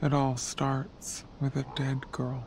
It all starts with a dead girl.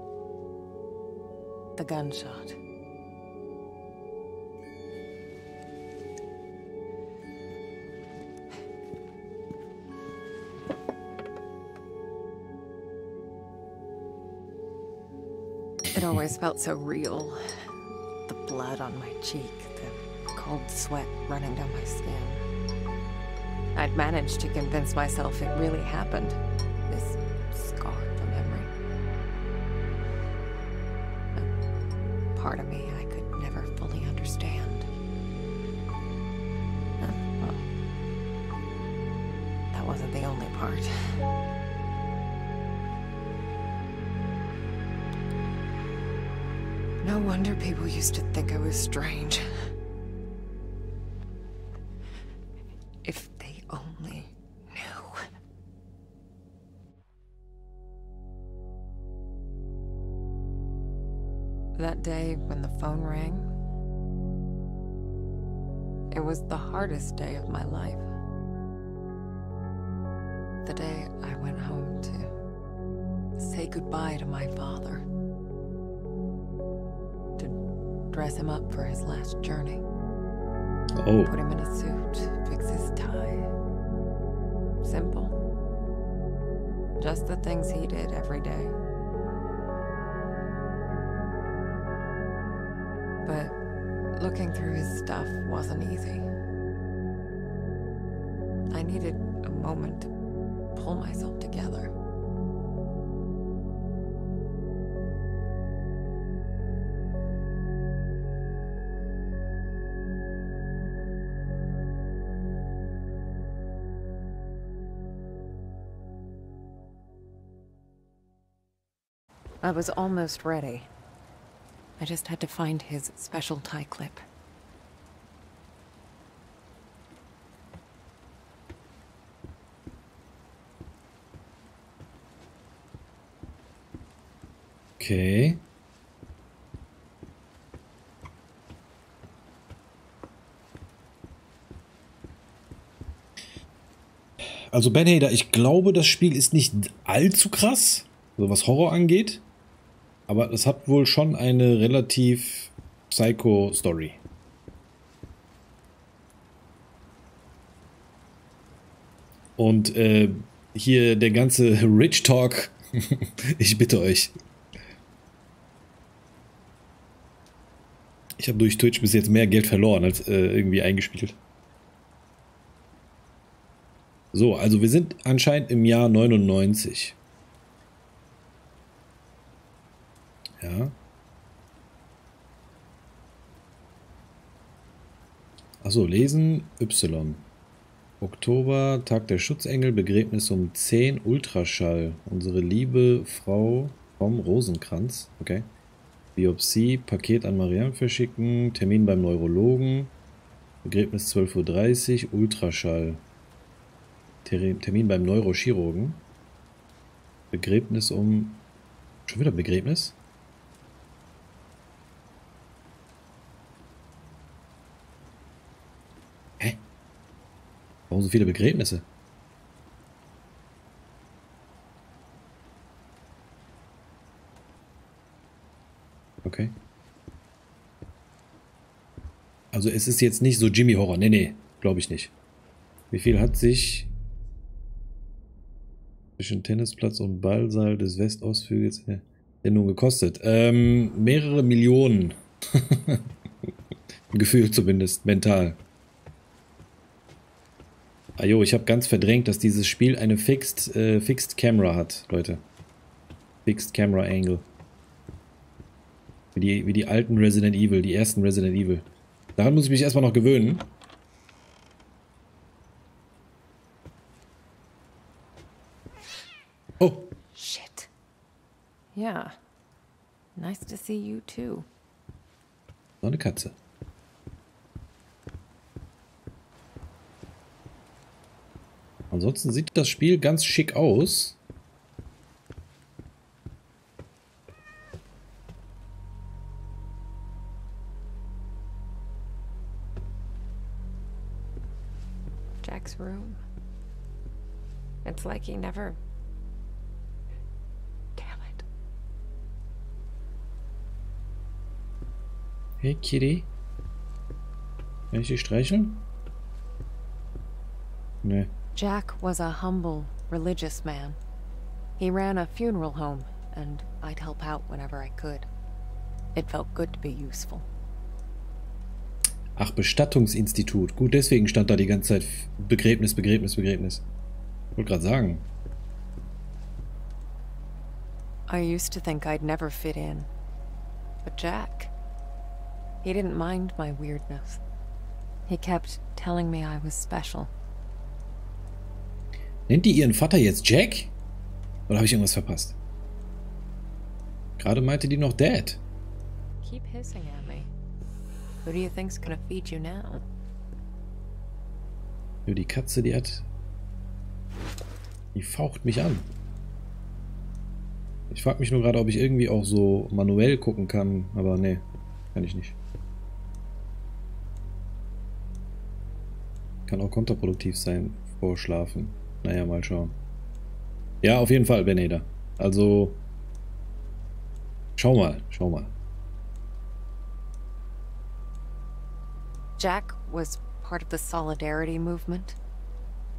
the gunshot. It always felt so real. The blood on my cheek, the cold sweat running down my skin. I'd managed to convince myself it really happened. Oh. Put him in a suit, fix his tie. Simple. Just the things he did every day. But looking through his stuff wasn't easy. I needed a moment to pull myself together. I was almost ready. I just had to find his special tie clip. Okay. Also Ben Hader, ich glaube, das Spiel ist nicht allzu krass, so was Horror angeht. Aber es hat wohl schon eine relativ Psycho-Story. Und äh, hier der ganze Rich Talk, ich bitte euch. Ich habe durch Twitch bis jetzt mehr Geld verloren als äh, irgendwie eingespielt. So, also wir sind anscheinend im Jahr 99. Ja. Achso, lesen Y. Oktober, Tag der Schutzengel, Begräbnis um 10, Ultraschall. Unsere liebe Frau vom Rosenkranz. Okay. Biopsie, Paket an Marianne verschicken, Termin beim Neurologen, Begräbnis 12.30 Uhr, Ultraschall. Ter Termin beim Neurochirurgen. Begräbnis um. Schon wieder Begräbnis? Warum so viele Begräbnisse? Okay. Also es ist jetzt nicht so Jimmy Horror. Nee, nee, glaube ich nicht. Wie viel hat sich zwischen Tennisplatz und Ballsaal des Westausflügels denn nun gekostet? Ähm, mehrere Millionen. Gefühl zumindest, mental. Ajo, ich habe ganz verdrängt, dass dieses Spiel eine Fixed, äh, Fixed Camera hat, Leute. Fixed Camera Angle. Wie die, wie die alten Resident Evil, die ersten Resident Evil. Daran muss ich mich erstmal noch gewöhnen. Oh. Shit. Yeah. Nice to see you too. Noch eine Katze. Ansonsten sieht das Spiel ganz schick aus. Jack's room. It's like he never. Damn it. Hey Kitty. Kann ich dich streicheln? Nee. Jack was a humble, religious man. He ran a funeral home, and I'd help out whenever I could. It felt good to be useful. Ach, Bestattungsinstitut. Gut, deswegen stand da die ganze Zeit Begräbnis, Begräbnis, Begräbnis. Wollte gerade sagen. I used to think I'd never fit in. But Jack, he didn't mind my weirdness. He kept telling me I was special. Nennt die ihren Vater jetzt Jack? Oder habe ich irgendwas verpasst? Gerade meinte die noch Dad. Keep hissing at me. Who do you think's gonna feed you now? Nur die Katze, die hat... Die faucht mich an. Ich frage mich nur gerade, ob ich irgendwie auch so manuell gucken kann. Aber nee, kann ich nicht. Kann auch kontraproduktiv sein, vor Schlafen. Naja, mal schauen. Ja, auf jeden Fall, Beneda. Also, schau mal, schau mal. Jack was part of the Solidarity movement.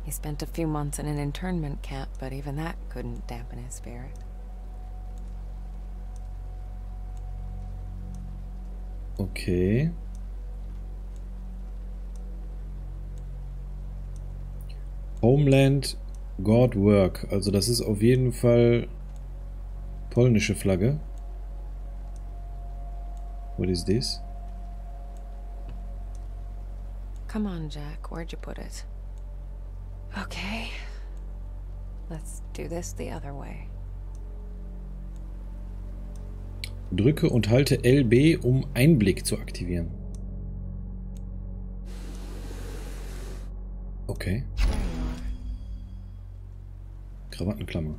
He spent a few months in an internment camp, but even that couldn't dampen his spirit. Okay. Homeland God Work. Also das ist auf jeden Fall polnische Flagge. What is this? Come on, Jack. Where'd you put it? Okay. Let's do this the other way. Drücke und halte LB, um Einblick zu aktivieren. Okay. Krawattenklammer.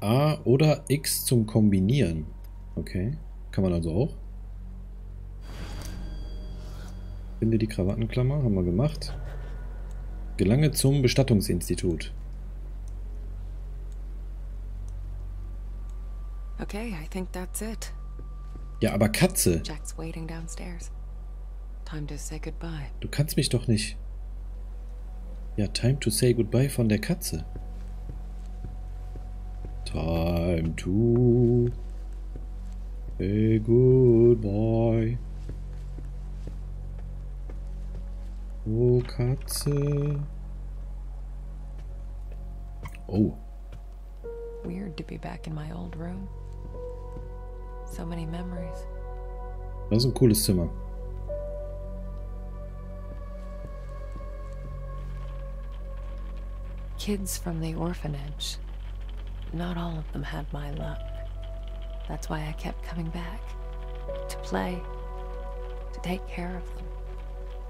A oder X zum Kombinieren. Okay. Kann man also auch. Finde die Krawattenklammer. Haben wir gemacht. Gelange zum Bestattungsinstitut. Okay, I think that's it. Ja, aber Katze. Jack's waiting downstairs. Time to say goodbye. Du kannst mich doch nicht. Ja, time to say goodbye von der Katze. Time to say goodbye. Oh, Katze. Oh, Weird to be back in my old room. So many memories. das ist ein cooles Zimmer. Kids from the orphanage. Not all of them had my luck. That's why I kept coming back. To play. To take care of them.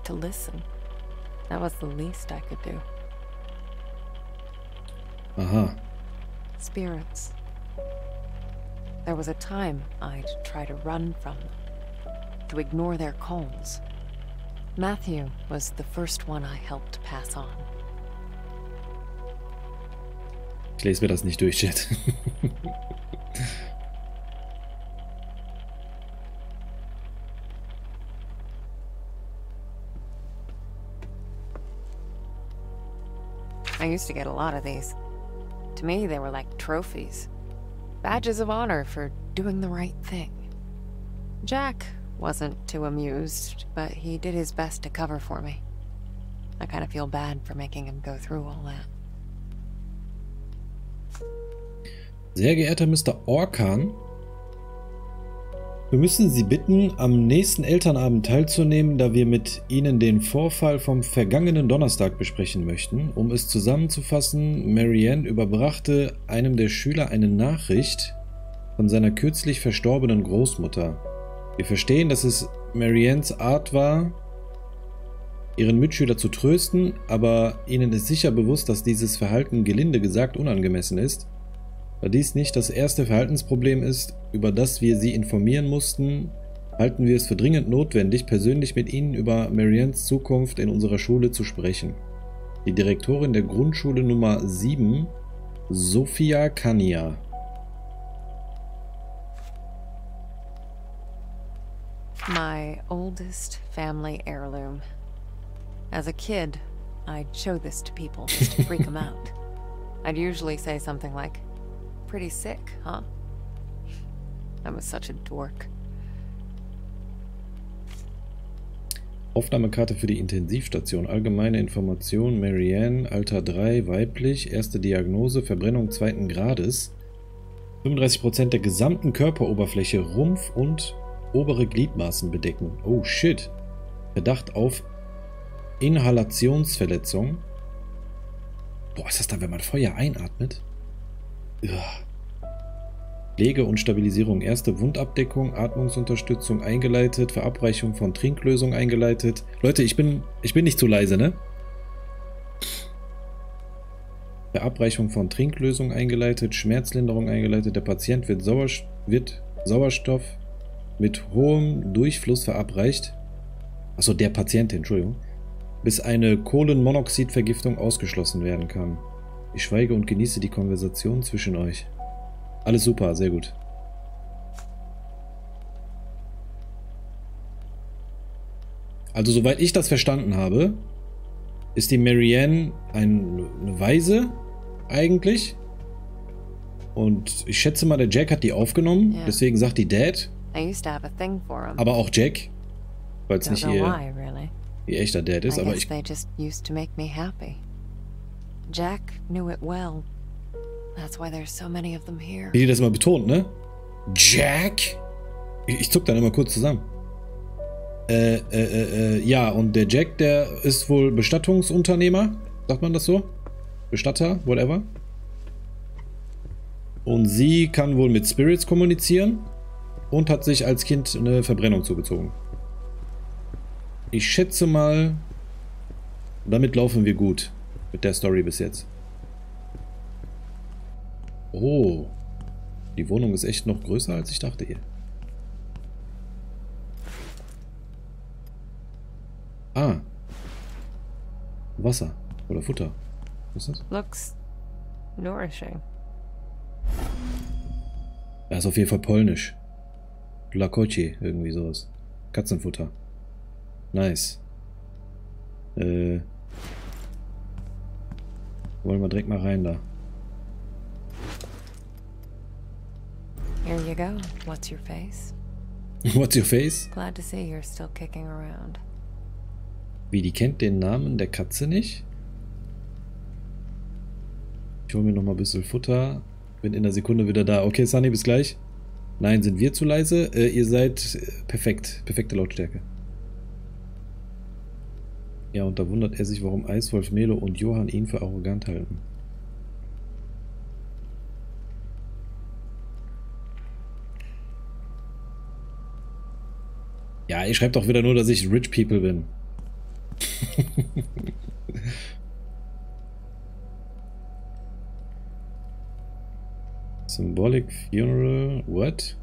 To listen. That was the least I could do. Uh-huh. Spirits. There was a time I'd try to run from them. To ignore their calls. Matthew was the first one I helped pass on. Ich lese mir das nicht durch, Chat. I used to get a lot of these. To me, they were like trophies. Badges of honor for doing the right thing. Jack wasn't too amused, but he did his best to cover for me. I kind of feel bad for making him go through all that. Sehr geehrter Mr. Orkan, wir müssen Sie bitten, am nächsten Elternabend teilzunehmen, da wir mit Ihnen den Vorfall vom vergangenen Donnerstag besprechen möchten. Um es zusammenzufassen, Marianne überbrachte einem der Schüler eine Nachricht von seiner kürzlich verstorbenen Großmutter. Wir verstehen, dass es Mariannes Art war, ihren Mitschüler zu trösten, aber ihnen ist sicher bewusst, dass dieses Verhalten gelinde gesagt unangemessen ist. Da dies nicht das erste Verhaltensproblem ist, über das wir Sie informieren mussten, halten wir es für dringend notwendig, persönlich mit Ihnen über Mariannes Zukunft in unserer Schule zu sprechen. Die Direktorin der Grundschule Nummer 7, Sophia Kania. My oldest family heirloom. As a kid, I'd show this to people just to freak them out. I'd usually say something like, Pretty sick, huh? I was such a dork. Aufnahmekarte für die Intensivstation. Allgemeine Information. Marianne, Alter 3, weiblich. Erste Diagnose, Verbrennung zweiten Grades. 35% der gesamten Körperoberfläche, Rumpf und obere Gliedmaßen bedecken. Oh shit. Verdacht auf Inhalationsverletzung. Boah, ist das dann, wenn man Feuer einatmet? Pflege und Stabilisierung. Erste Wundabdeckung, Atmungsunterstützung eingeleitet, Verabreichung von Trinklösung eingeleitet. Leute, ich bin, ich bin nicht zu leise, ne? Verabreichung von Trinklösung eingeleitet, Schmerzlinderung eingeleitet. Der Patient wird, Sauerst wird Sauerstoff mit hohem Durchfluss verabreicht. Achso, der Patient, Entschuldigung. Bis eine Kohlenmonoxidvergiftung ausgeschlossen werden kann. Ich schweige und genieße die Konversation zwischen euch. Alles super, sehr gut. Also soweit ich das verstanden habe, ist die Marianne eine Weise eigentlich. Und ich schätze mal, der Jack hat die aufgenommen. Ja. Deswegen sagt die Dad. Aber auch Jack. Weil es nicht ihr, why, really. ihr echter Dad ist. I Aber ich, they just used to make me happy. Jack knew it well. That's why there's so many of them here. wie die das immer betont, ne? Jack? Ich, ich zuck dann immer kurz zusammen. Äh, äh, äh, äh, ja, und der Jack, der ist wohl Bestattungsunternehmer. Sagt man das so? Bestatter, whatever. Und sie kann wohl mit Spirits kommunizieren und hat sich als Kind eine Verbrennung zugezogen. Ich schätze mal, damit laufen wir gut mit der Story bis jetzt. Oh, die Wohnung ist echt noch größer, als ich dachte hier. Ah. Wasser oder Futter. Was ist das? Looks nourishing. Er ist auf jeden Fall polnisch. Dla koci, irgendwie sowas. Katzenfutter. Nice. Äh. Wollen wir direkt mal rein da. Here you go. What's your face? What's your face? Glad to see you're still kicking around. Wie, die kennt den Namen der Katze nicht? Ich hole mir noch mal ein bisschen Futter. Bin in der Sekunde wieder da. Okay, Sunny, bis gleich. Nein, sind wir zu leise? Äh, ihr seid äh, perfekt. Perfekte Lautstärke. Ja, und da wundert er sich, warum Eiswolf, Melo und Johann ihn für arrogant halten. Ja, ihr schreibt doch wieder nur, dass ich Rich People bin. Symbolic Funeral, what?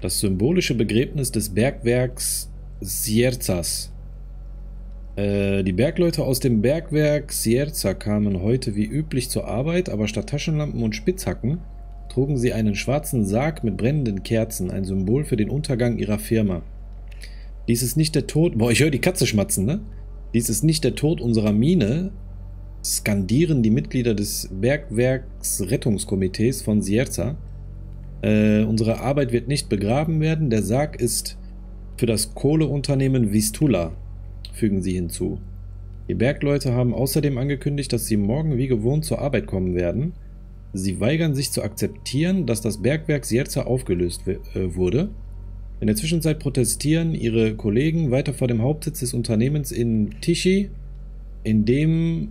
Das symbolische Begräbnis des Bergwerks Sierzas. Äh, die Bergleute aus dem Bergwerk Sierza kamen heute wie üblich zur Arbeit, aber statt Taschenlampen und Spitzhacken trugen sie einen schwarzen Sarg mit brennenden Kerzen, ein Symbol für den Untergang ihrer Firma. Dies ist nicht der Tod. Boah, ich höre die Katze schmatzen, ne? Dies ist nicht der Tod unserer Mine, skandieren die Mitglieder des Bergwerksrettungskomitees von Sierza. Äh, unsere Arbeit wird nicht begraben werden. Der Sarg ist für das Kohleunternehmen Vistula, fügen sie hinzu. Die Bergleute haben außerdem angekündigt, dass sie morgen wie gewohnt zur Arbeit kommen werden. Sie weigern sich zu akzeptieren, dass das Bergwerk Sierza aufgelöst äh, wurde. In der Zwischenzeit protestieren ihre Kollegen weiter vor dem Hauptsitz des Unternehmens in Tichy, in dem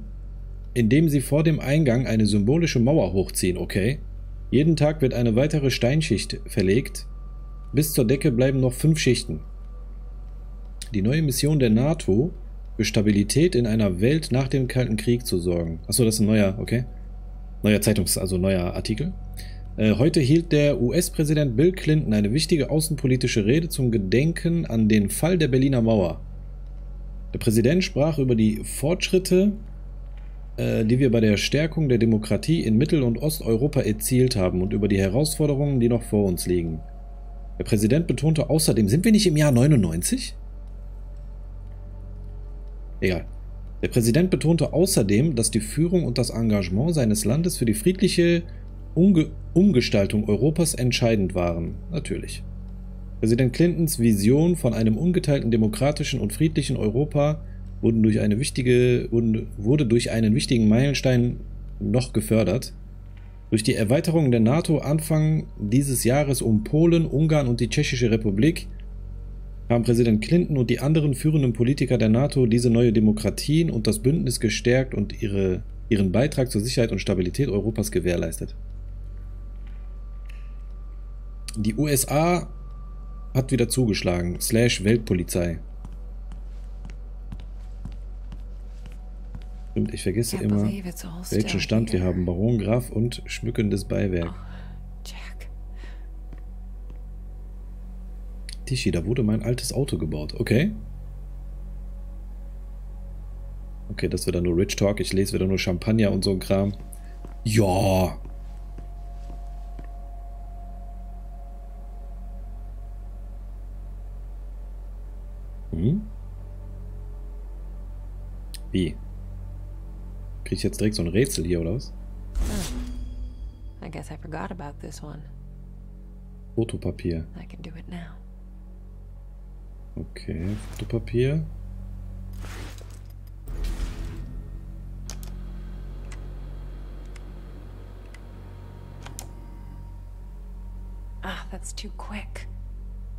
indem sie vor dem Eingang eine symbolische Mauer hochziehen, okay? Jeden Tag wird eine weitere Steinschicht verlegt. Bis zur Decke bleiben noch fünf Schichten. Die neue Mission der NATO, für Stabilität in einer Welt nach dem Kalten Krieg zu sorgen. Achso, das ist ein neuer, okay? Neuer Zeitungs-, also neuer Artikel. Äh, heute hielt der US-Präsident Bill Clinton eine wichtige außenpolitische Rede zum Gedenken an den Fall der Berliner Mauer. Der Präsident sprach über die Fortschritte äh, die wir bei der Stärkung der Demokratie in Mittel- und Osteuropa erzielt haben und über die Herausforderungen, die noch vor uns liegen. Der Präsident betonte außerdem, sind wir nicht im Jahr 99? Egal. Der Präsident betonte außerdem, dass die Führung und das Engagement seines Landes für die friedliche Umge Umgestaltung Europas entscheidend waren. Natürlich. Präsident Clintons Vision von einem ungeteilten demokratischen und friedlichen Europa wurden durch eine wichtige, wurde durch einen wichtigen Meilenstein noch gefördert. Durch die Erweiterung der NATO Anfang dieses Jahres um Polen, Ungarn und die Tschechische Republik haben Präsident Clinton und die anderen führenden Politiker der NATO diese neue Demokratien und das Bündnis gestärkt und ihre, ihren Beitrag zur Sicherheit und Stabilität Europas gewährleistet. Die USA hat wieder zugeschlagen, slash Weltpolizei. Stimmt, ich vergesse immer, welchen Stand wir haben. Baron, Graf und schmückendes Beiwerk. Oh, Jack. Tichy, da wurde mein altes Auto gebaut. Okay. Okay, das wird dann nur Rich Talk. Ich lese wieder nur Champagner und so ein Kram. Ja. Hm? Wie? Krieg ich jetzt direkt so ein Rätsel hier, oder was? I guess I forgot about this one. Fotopapier. I can do it now. Okay, Fotopapier. Ah, that's too quick.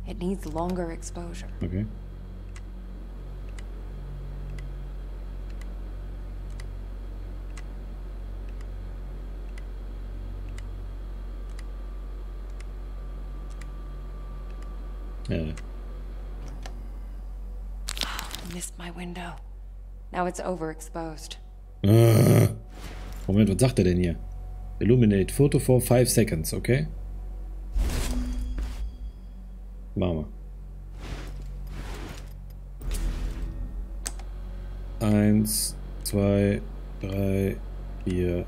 It needs longer exposure. Okay. Yeah. Missed my window. Now it's overexposed. Uh, Moment, was sagt er denn hier? Illuminate Photo for 5 seconds, okay? Wir. Eins, zwei, drei, vier,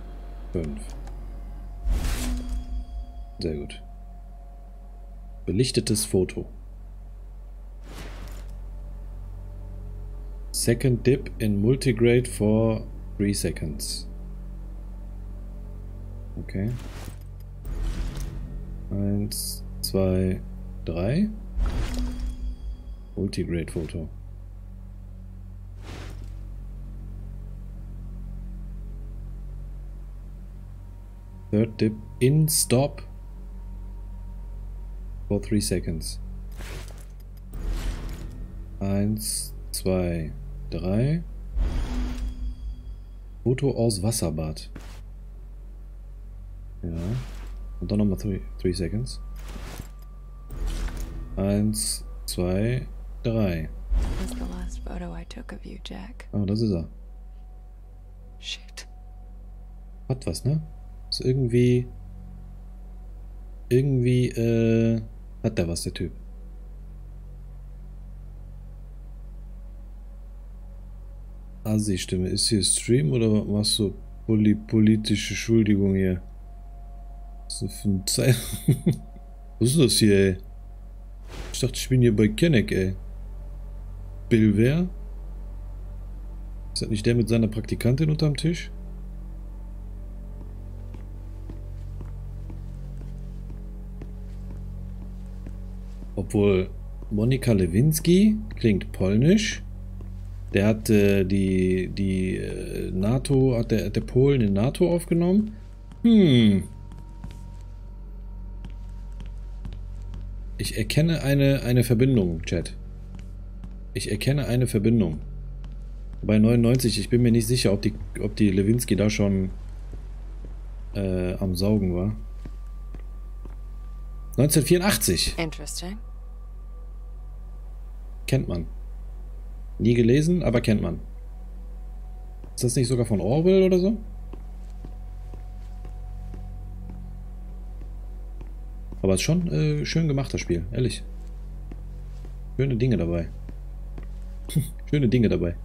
fünf. Sehr gut. Belichtetes Foto. Second dip in multigrade for 3 seconds. Okay. Eins, zwei, drei. Multigrade Foto. Third dip in stop for 3 seconds. Zwei, drei. Foto aus Wasserbad. Ja. Und dann nochmal 3 seconds. Eins, zwei, drei. That's the last photo I took of you, Jack. Oh, das ist er. Shit. Hat was, ne? Ist irgendwie. Irgendwie, äh. Hat der was, der Typ. Assi-Stimme. Ist hier Stream oder was machst du? Poli politische Schuldigung hier. Was ist das für Zeit? was ist das hier, ey? Ich dachte, ich bin hier bei Kenneck, ey. Bill wer? Ist das nicht der mit seiner Praktikantin unterm Tisch? Obwohl Monika Lewinsky klingt polnisch. Der hat äh, die, die äh, NATO, hat der, hat der Polen in NATO aufgenommen. Hm. Ich erkenne eine, eine Verbindung, Chat. Ich erkenne eine Verbindung. Bei 99, ich bin mir nicht sicher, ob die, ob die Lewinsky da schon äh, am Saugen war. 1984. Interesting. Kennt man. Nie gelesen, aber kennt man. Ist das nicht sogar von Orwell oder so? Aber es ist schon äh, schön gemacht, das Spiel, ehrlich. Schöne Dinge dabei. Schöne Dinge dabei.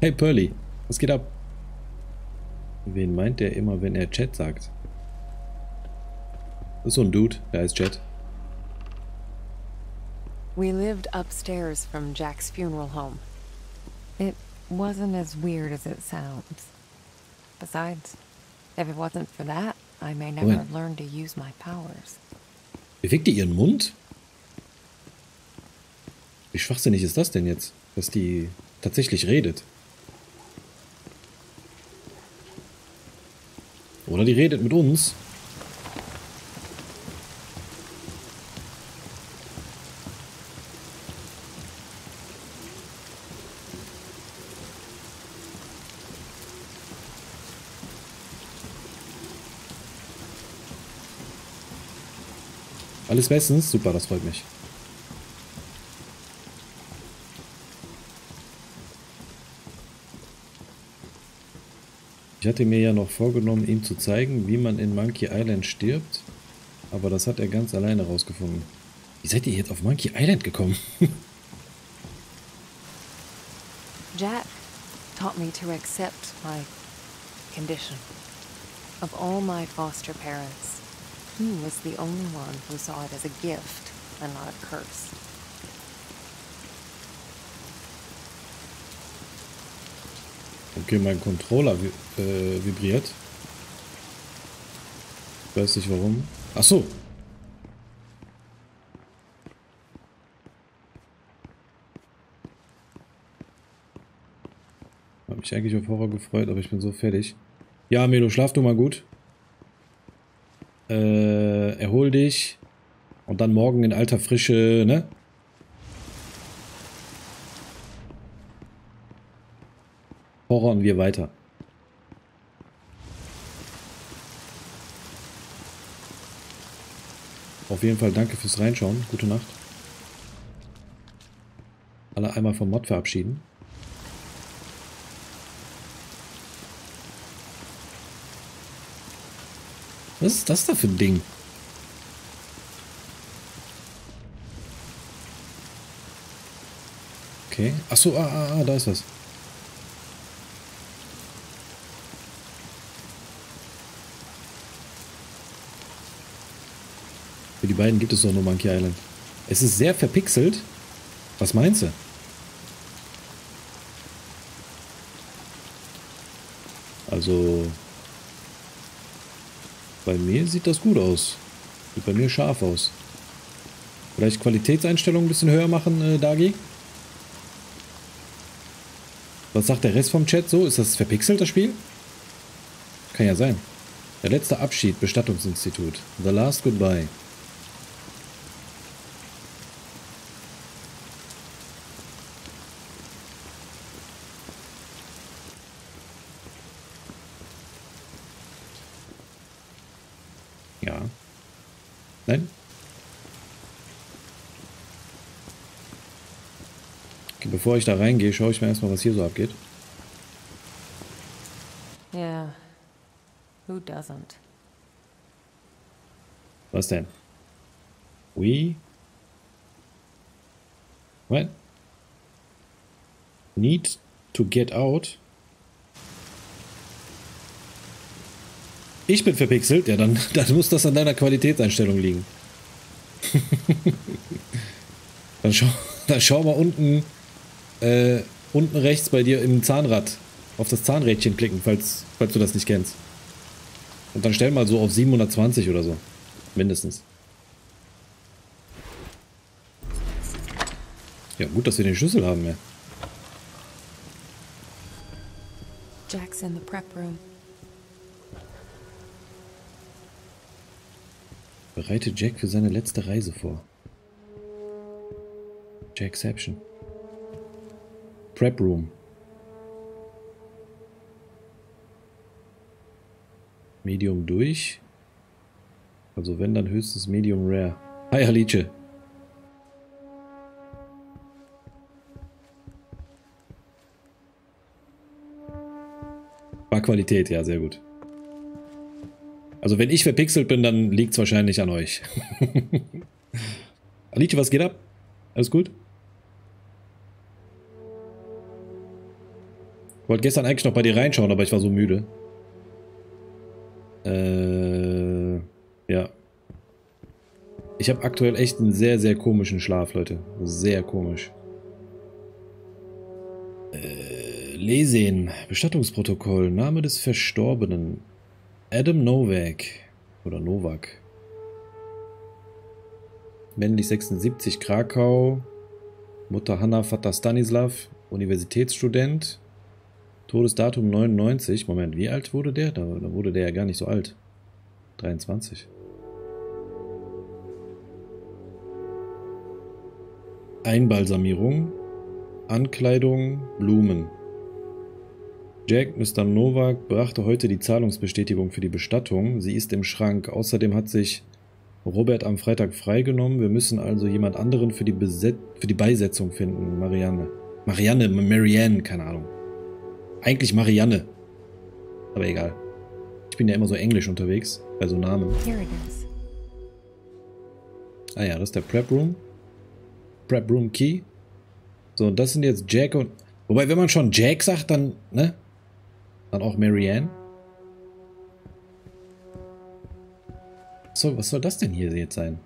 Hey Pearly, was geht ab? Wen meint der immer, wenn er Chat sagt? Das ist so ein Dude, der heißt Chat. We lived upstairs from Jack's funeral home. It wasn't as weird as it sounds. Besides, if it wasn't for that, I may never have learned to use my powers. Bewegt die ihren Mund? Wie schwachsinnig ist das denn jetzt, dass die tatsächlich redet? Oder die redet mit uns? Alles bestens? Super, das freut mich. Ich hatte mir ja noch vorgenommen, ihm zu zeigen, wie man in Monkey Island stirbt. Aber das hat er ganz alleine rausgefunden. Wie seid ihr jetzt auf Monkey Island gekommen? Jack taught me to accept my condition. Of all my foster parents, he was the only one who saw it as a gift and not a curse. Okay, mein Controller äh, vibriert. Weiß nicht warum. Ach so. Hab mich eigentlich auf Horror gefreut, aber ich bin so fertig. Ja, Melo, schlaf du mal gut. Äh, erhol dich. Und dann morgen in alter Frische, ne? Horroren wir weiter. Auf jeden Fall danke fürs Reinschauen. Gute Nacht. Alle einmal vom Mod verabschieden. Was ist das da für ein Ding? Okay. Achso, ah, ah, ah, da ist was. Für die beiden gibt es doch nur Monkey Island. Es ist sehr verpixelt. Was meinst du? Also, bei mir sieht das gut aus. Sieht bei mir scharf aus. Vielleicht Qualitätseinstellungen ein bisschen höher machen, äh, Dagi? Was sagt der Rest vom Chat so? Ist das verpixelt, das Spiel? Kann ja sein. Der letzte Abschied, Bestattungsinstitut. The Last Goodbye. Ja. Nein? Okay, bevor ich da reingehe, schaue ich mir erstmal, was hier so abgeht. Yeah. Who doesn't? Was denn? We? What? Need to get out? Ich bin verpixelt, ja, dann, dann muss das an deiner Qualitätseinstellung liegen. dann, schau, dann schau mal unten, äh, unten rechts bei dir im Zahnrad auf das Zahnrädchen klicken, falls, falls du das nicht kennst. Und dann stell mal so auf 720 oder so. Mindestens. Ja, gut, dass wir den Schlüssel haben, ja. Jack's in the prep room. Bereite Jack für seine letzte Reise vor. Jackception. Prep Room. Medium durch. Also wenn, dann höchstens Medium Rare. Hi, Halice. War Qualität, ja, sehr gut. Also wenn ich verpixelt bin, dann liegt es wahrscheinlich an euch. Alice, was geht ab? Alles gut? Wollte gestern eigentlich noch bei dir reinschauen, aber ich war so müde. Äh, ja. Ich habe aktuell echt einen sehr, sehr komischen Schlaf, Leute. Sehr komisch. Äh, Lesen. Bestattungsprotokoll. Name des Verstorbenen. Adam Novak. Oder Novak. Männlich 76, Krakau. Mutter Hanna, Vater Stanislav. Universitätsstudent. Todesdatum 99. Moment, wie alt wurde der? Da, da wurde der ja gar nicht so alt. 23. Einbalsamierung. Ankleidung, Blumen. Jack, Mr. Novak, brachte heute die Zahlungsbestätigung für die Bestattung. Sie ist im Schrank. Außerdem hat sich Robert am Freitag freigenommen. Wir müssen also jemand anderen für die, Beset für die Beisetzung finden. Marianne. Marianne, Marianne, keine Ahnung. Eigentlich Marianne. Aber egal. Ich bin ja immer so englisch unterwegs, bei so Namen. Ah ja, das ist der Prep Room. Prep Room Key. So, und das sind jetzt Jack und... Wobei, wenn man schon Jack sagt, dann, ne? Dann auch Marianne. So, was soll das denn hier jetzt sein?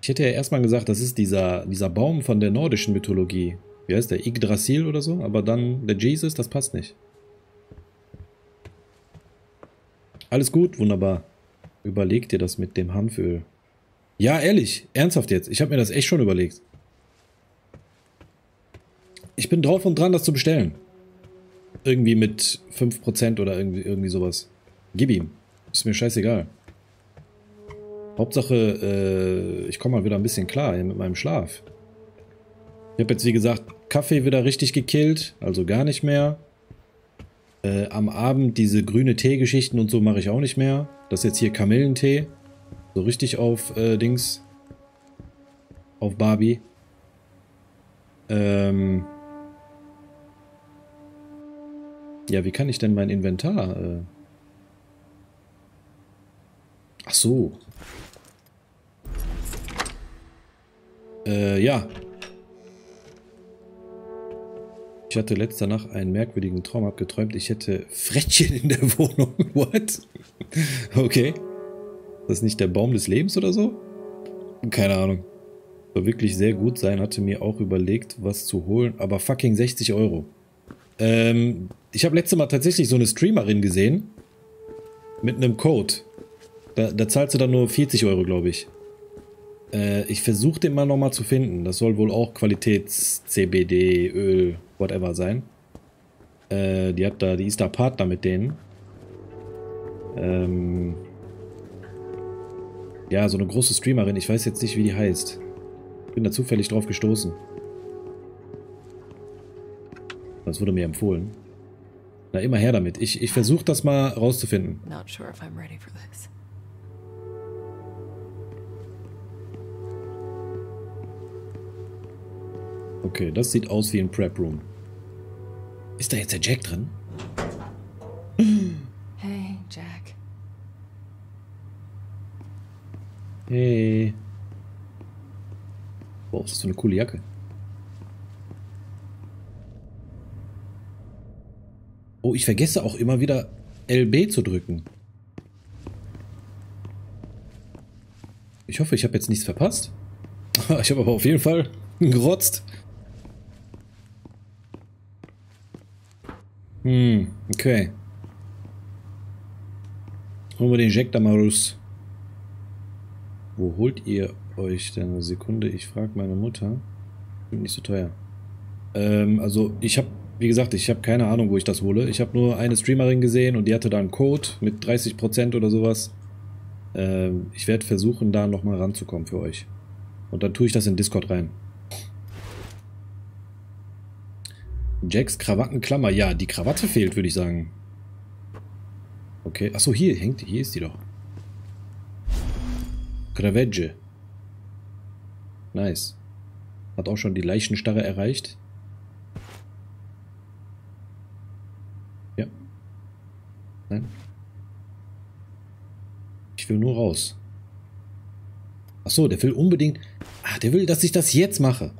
Ich hätte ja erstmal gesagt, das ist dieser, dieser Baum von der nordischen Mythologie. Wie heißt der? Yggdrasil oder so? Aber dann der Jesus, das passt nicht. Alles gut, wunderbar. Überleg dir das mit dem Hanföl. Ja, ehrlich, ernsthaft jetzt. Ich habe mir das echt schon überlegt. Ich bin drauf und dran, das zu bestellen. Irgendwie mit 5% oder irgendwie, irgendwie sowas. Gib ihm. Ist mir scheißegal. Hauptsache, äh, ich komme mal wieder ein bisschen klar hier mit meinem Schlaf. Ich habe jetzt, wie gesagt, Kaffee wieder richtig gekillt, also gar nicht mehr. Äh, am Abend diese grüne Tee-Geschichten und so mache ich auch nicht mehr. Das ist jetzt hier Kamillentee. So richtig auf äh, Dings. Auf Barbie. Ähm. Ja, wie kann ich denn mein Inventar... Äh Ach so. Äh, ja. Ich hatte letzte Nacht einen merkwürdigen Traum abgeträumt. Ich hätte Frettchen in der Wohnung. What? Okay. Das ist nicht der Baum des Lebens oder so? Keine Ahnung. Soll wirklich sehr gut sein. Hatte mir auch überlegt, was zu holen. Aber fucking 60 Euro. Ähm, ich habe letzte Mal tatsächlich so eine Streamerin gesehen. Mit einem Code. Da, da zahlst du dann nur 40 Euro, glaube ich. Äh, ich versuche den mal nochmal zu finden. Das soll wohl auch Qualitäts-CBD, Öl, whatever sein. Äh, die hat da, die ist da Partner mit denen. Ähm ja, so eine große Streamerin. Ich weiß jetzt nicht, wie die heißt. Bin da zufällig drauf gestoßen. Das wurde mir empfohlen. Na, immer her damit. Ich, ich versuche das mal rauszufinden. Not sure if I'm ready for this. Okay, das sieht aus wie ein Prep Room. Ist da jetzt der Jack drin? Hey, Jack. Hey. Boah, ist das für eine coole Jacke. Oh, ich vergesse auch immer wieder LB zu drücken. Ich hoffe, ich habe jetzt nichts verpasst. Ich habe aber auf jeden Fall gerotzt. Hm, okay. Holen wir den Jack da mal raus. Wo holt ihr euch denn? Eine Sekunde, ich frage meine Mutter. Bin nicht so teuer. Ähm, also ich habe, wie gesagt, ich habe keine Ahnung, wo ich das hole. Ich habe nur eine Streamerin gesehen und die hatte da einen Code mit 30% oder sowas. Ähm, ich werde versuchen, da nochmal ranzukommen für euch. Und dann tue ich das in Discord rein. Jacks Krawattenklammer. Ja, die Krawatte fehlt, würde ich sagen. Okay. Achso, hier hängt, hier ist die doch. Krawedge. Nice. Hat auch schon die Leichenstarre erreicht. Ja. Nein. Ich will nur raus. Achso, der will unbedingt... Ah, der will, dass ich das jetzt mache.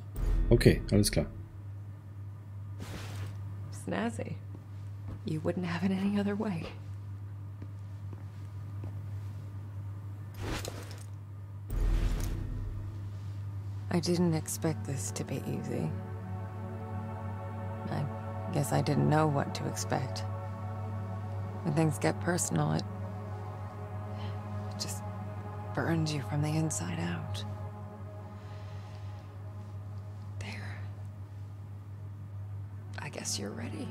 Okay, alles klar. Snazzy. You wouldn't have it any other way. I didn't expect this to be easy. I guess I didn't know what to expect. When things get personal, it, it just burns you from the inside out. There. I guess you're ready.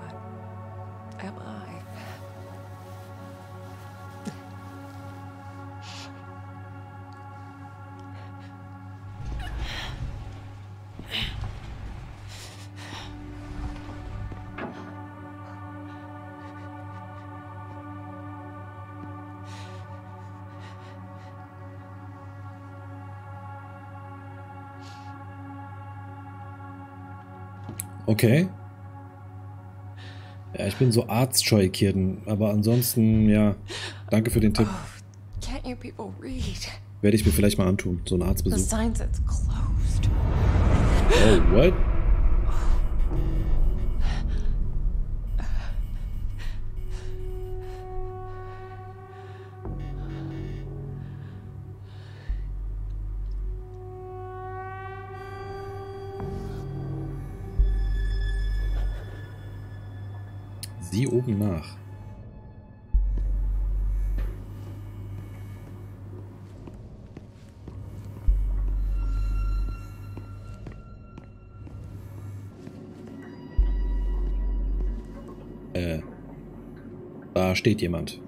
But am I? Okay. Ja, ich bin so arztscheu-Kirden, aber ansonsten, ja, danke für den Tipp. Can't you people read? Werde ich mir vielleicht mal antun, so einen The Arztbesuch. sign says closed. Oh, what? Sieh oben nach. Äh, da steht jemand.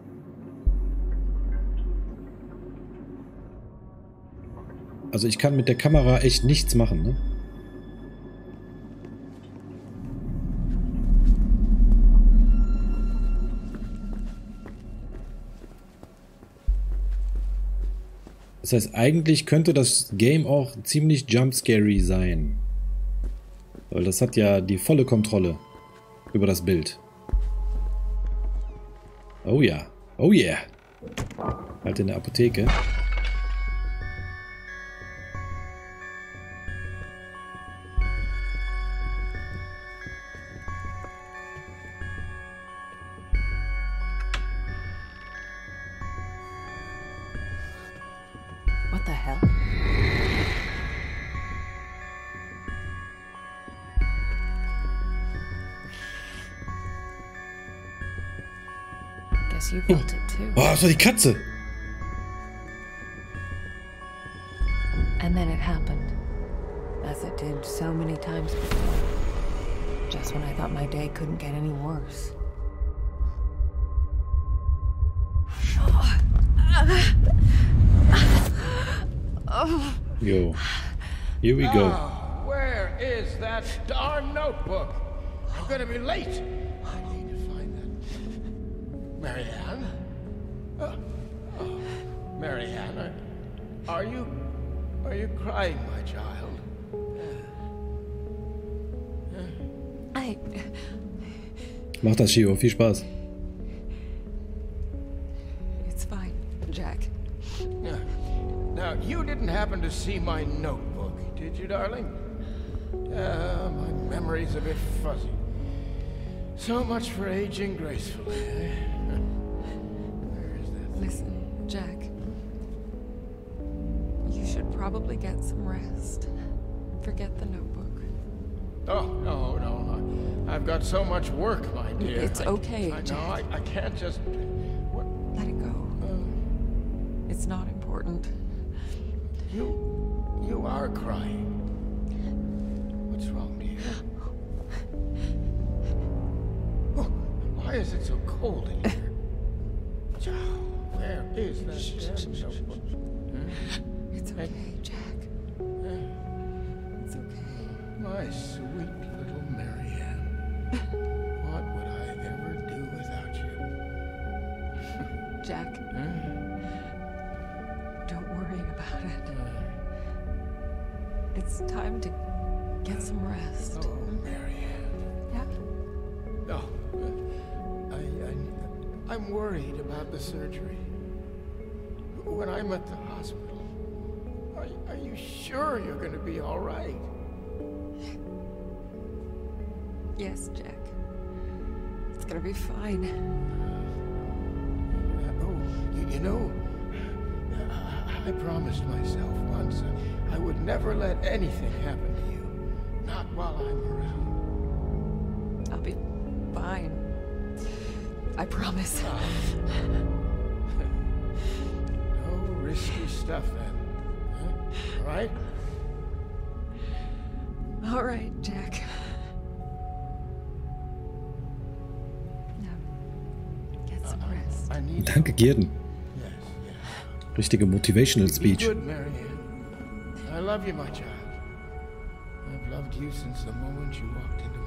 Also ich kann mit der Kamera echt nichts machen, ne? Heißt, eigentlich könnte das Game auch ziemlich jumpscary sein. Weil das hat ja die volle Kontrolle über das Bild. Oh ja. Oh yeah. Halt in der Apotheke. War die Katze. And then it happened. As it did so many times before. Just when I thought my day couldn't get any worse. Yo. Here we go. Ah, where is that darn notebook? I'm gonna be late. I need to find that. Marianne? Uh, oh, Marianne, are, are you. Are you crying, my child? I. Mach das, Shio. Viel Spaß. It's fine, Jack. Now, now, you didn't happen to see my notebook, did you, darling? Ah, my memory's a bit fuzzy. So much for aging gracefully, probably get some rest. Forget the notebook. Oh, no, no. I- I've got so much work, my dear. It's I- okay, I know, Jack. I, I can't just... What? Let it go. Uh. It's not important. You... You are crying. What's wrong, dear? Oh, why is it so cold in here? Joe, where is that damn notebook? It's okay, What would I ever do without you? Jack, don't worry about it. It's time to get some rest. Oh, Marianne. Yeah? Oh, uh, I, I, I'm worried about the surgery. When I'm at the hospital, are, are you sure you're going to be all right? Yes, Jack. It's gonna be fine. Uh, oh, you, you know, I, I promised myself once I would never let anything happen to you. Not while I'm around. I'll be fine. I promise. No risky stuff then. Huh? All right? All right, Jack. Danke, Gierden. Richtige Motivational Speech. I love you, my child. I've loved you since the moment you walked into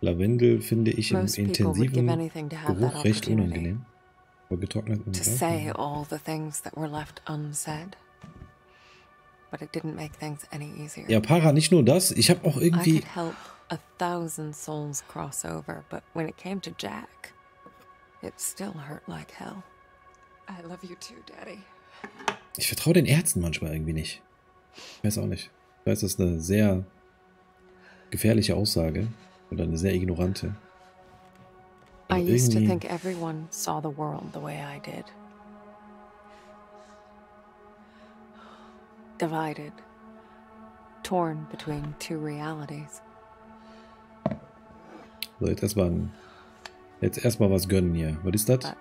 Lavendel finde ich im intensiven Geruch recht unangenehm. Aber getrocknet und To say all the things that were left unsaid. But it didn't make things any easier. Ja, Para, nicht nur das. Ich habe auch I irgendwie. could help a thousand souls cross over, but when it came to Jack, it still hurt like hell. I love you too, Daddy. Ich vertraue den Ärzten manchmal irgendwie nicht. Ich weiß auch nicht. Ich weiß, das ist eine sehr gefährliche Aussage. Oder eine sehr ignorante. I used to think everyone saw the world the way I did. Divided, torn between two realities. So, jetzt erstmal jetzt erstmal was gönnen hier. Was ist das?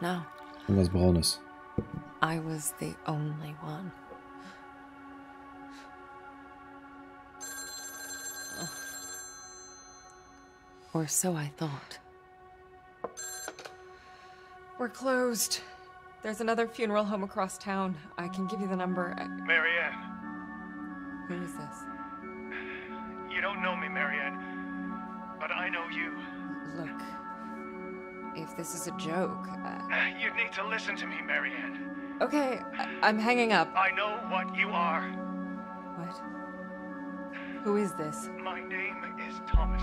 No, Irgendwas Braunes. I was the only one. Or so I thought. We're closed. There's another funeral home across town. I can give you the number. I- Marianne, Who is this? you don't know me, Marianne, but I know you. Look, if this is a joke. Uh, You need to listen to me, Marianne. okay, I- I'm hanging up. I know what you are. What? Who is this? My name is Thomas.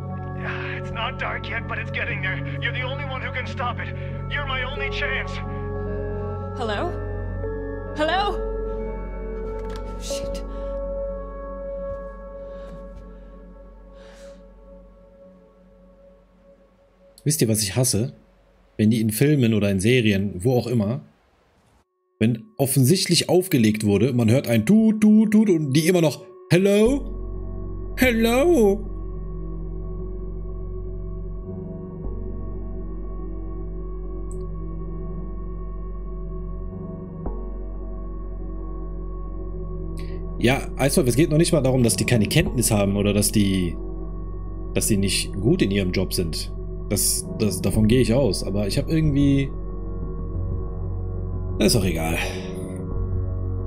Yeah, It's not dark yet, but it's getting there. You're the only one who can stop it. You're my only chance. Hello? Hello? Shit. Wisst ihr, was ich hasse? Wenn die in Filmen oder in Serien, wo auch immer, wenn offensichtlich aufgelegt wurde, man hört ein Tut, Tut, Tut und die immer noch Hello? Hello? Ja, also es geht noch nicht mal darum, dass die keine Kenntnis haben oder dass die, dass die nicht gut in ihrem Job sind. Das, das, davon gehe ich aus. Aber ich habe irgendwie, das ist auch egal.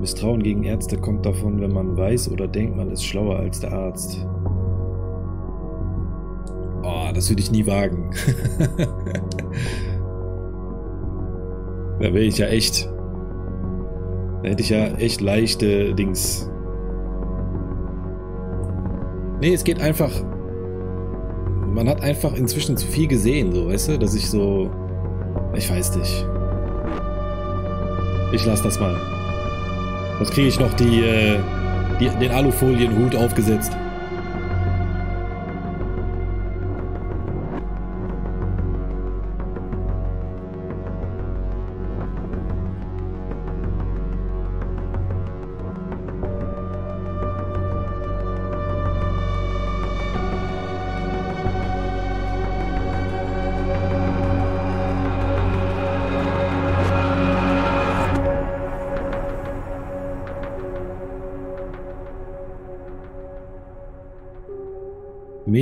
Misstrauen gegen Ärzte kommt davon, wenn man weiß oder denkt, man ist schlauer als der Arzt. Oh, das würde ich nie wagen. da wäre ich ja echt. Da hätte ich ja echt leichte Dings. Nee, es geht einfach. Man hat einfach inzwischen zu viel gesehen, so, weißt du, dass ich so. Ich weiß nicht. Ich lass das mal. Sonst kriege ich noch die, äh, die, den Alufolienhut aufgesetzt.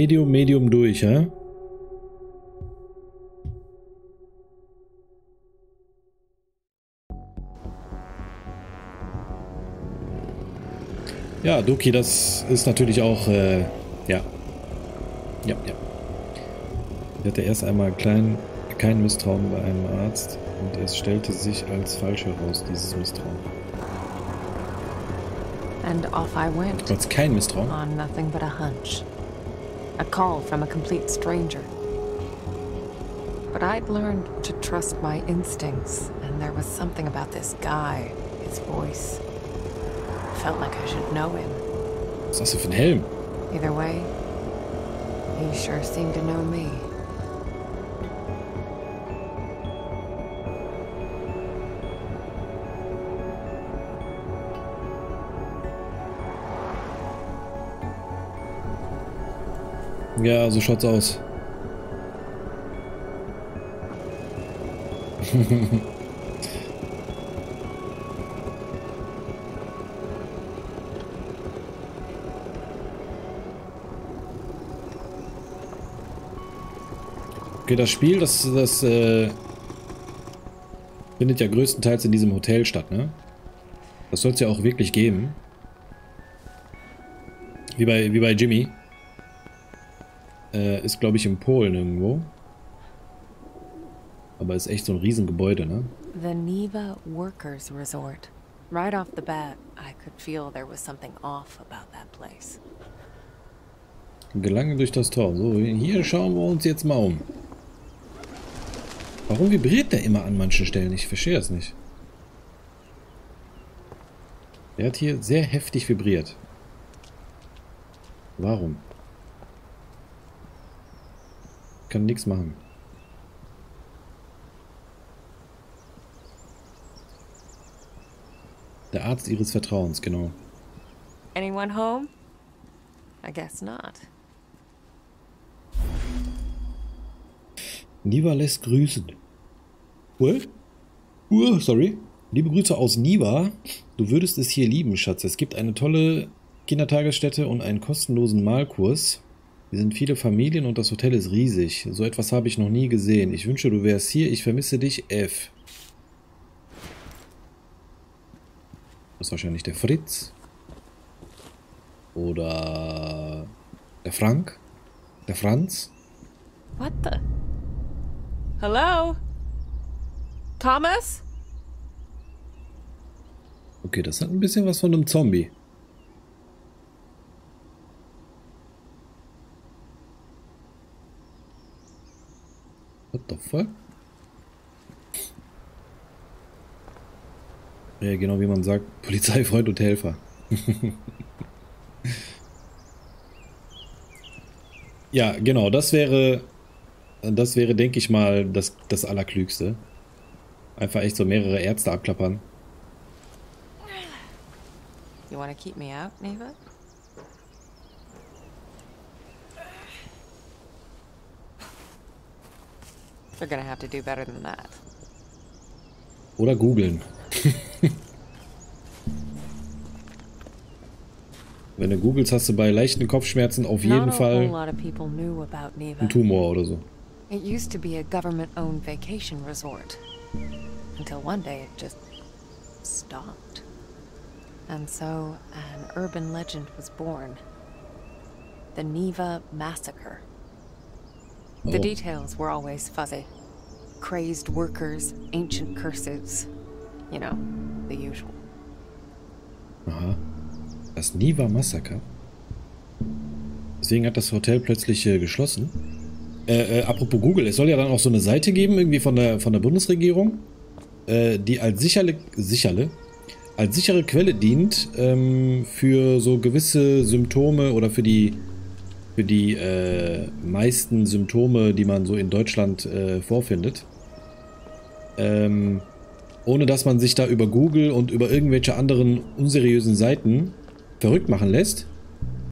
Medium, Medium durch, hä? Ja, Doki, das ist natürlich auch, äh, ja. Ja, ja. Ich hatte erst einmal klein, kein Misstrauen bei einem Arzt und es stellte sich als falsch heraus, dieses Misstrauen. And off I went. Trotz kein Misstrauen. On nothing but a hunch. A call from a complete stranger. But I'd learned to trust my instincts, and there was something about this guy, his voice. Felt like I should know him. Was ist das denn für ein Helm? Either way, he sure seemed to know me. Ja, so schaut's aus. okay, das Spiel, das, das äh, findet ja größtenteils in diesem Hotel statt, ne? Das soll es ja auch wirklich geben. Wie bei, wie bei Jimmy. Äh, ist, glaube ich, in Polen irgendwo. Aber ist echt so ein Riesengebäude, ne? The Neva Workers Resort. Right off the bat, I could feel there was something off about that place. Gelange durch das Tor. So, hier schauen wir uns jetzt mal um. Warum vibriert der immer an manchen Stellen? Ich verstehe das nicht. Der hat hier sehr heftig vibriert. Warum? Kann nichts machen. Der Arzt ihres Vertrauens, genau. Anyone home? I guess not. Niva lässt grüßen. What? Uh, sorry. Liebe Grüße aus Niva. Du würdest es hier lieben, Schatz. Es gibt eine tolle Kindertagesstätte und einen kostenlosen Malkurs. Wir sind viele Familien und das Hotel ist riesig. So etwas habe ich noch nie gesehen. Ich wünsche, du wärst hier. Ich vermisse dich, F. Das ist wahrscheinlich der Fritz. Oder der Frank. Der Franz. What the? Hello? Thomas? Okay, das hat ein bisschen was von einem Zombie. What the fuck? Ja, genau wie man sagt, Polizei, Freund und Helfer. ja, genau, das wäre, das wäre, denke ich mal, das, das Allerklügste. Einfach echt so mehrere Ärzte abklappern. You want to keep me out, Neva? They're gonna have to do better than that. Oder googeln. Wenn du googelst, hast du bei leichten Kopfschmerzen auf jeden Not a whole Fall lot of people knew about Neva. einen Tumor oder so. It used to be a government-owned vacation resort. Until one day it just stopped. And so an urban legend was born. The Neva Massacre. The Oh. details were always fuzzy. Crazed workers, ancient curses. You know, the usual. Aha. Das Niva Massaker. Deswegen hat das Hotel plötzlich äh, geschlossen. Äh, äh, apropos Google, es soll ja dann auch so eine Seite geben, irgendwie von der, von der Bundesregierung, äh, die als sicherle, sicherle, als sichere Quelle dient ähm, für so gewisse Symptome oder für die, für die äh, meisten Symptome, die man so in Deutschland äh, vorfindet. Ähm, ohne dass man sich da über Google und über irgendwelche anderen unseriösen Seiten verrückt machen lässt.